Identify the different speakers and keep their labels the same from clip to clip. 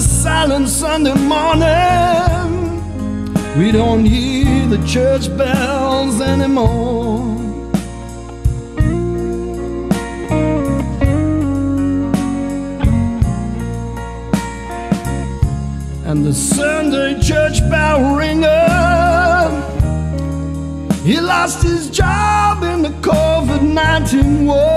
Speaker 1: silent Sunday morning. We don't hear the church bells anymore. And the Sunday church bell ringer, he lost his job in the COVID 19 war.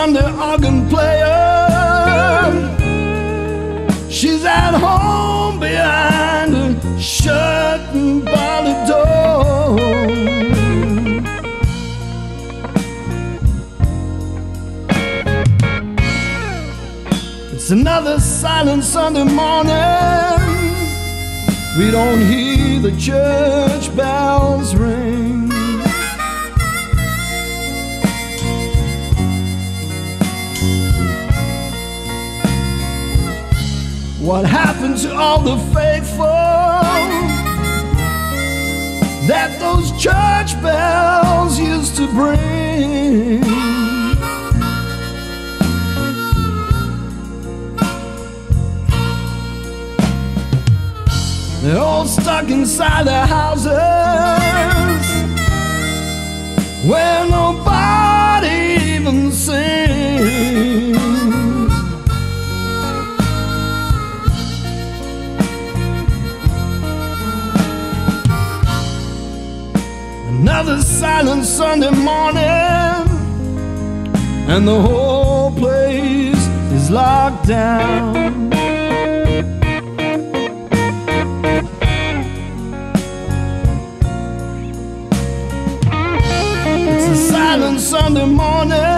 Speaker 1: Sunday organ player? She's at home behind a shut and barred door. It's another silent Sunday morning. We don't hear the church bells ring. What happened to all the faithful that those church bells used to bring? They're all stuck inside their houses Another silent Sunday morning, and the whole place is locked down. It's a silent Sunday morning,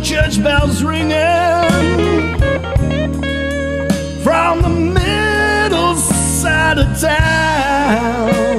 Speaker 1: church bells ringing from the middle side of town.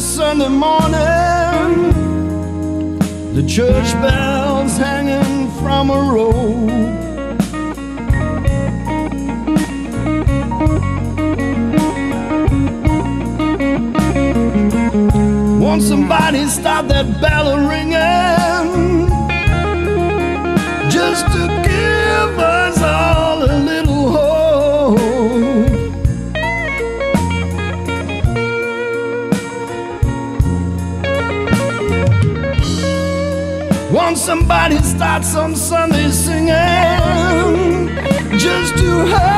Speaker 1: Sunday morning. The church bells hanging from a rope. Won't somebody stop that bell ringing? Just to give somebody start some Sunday singing just to cope?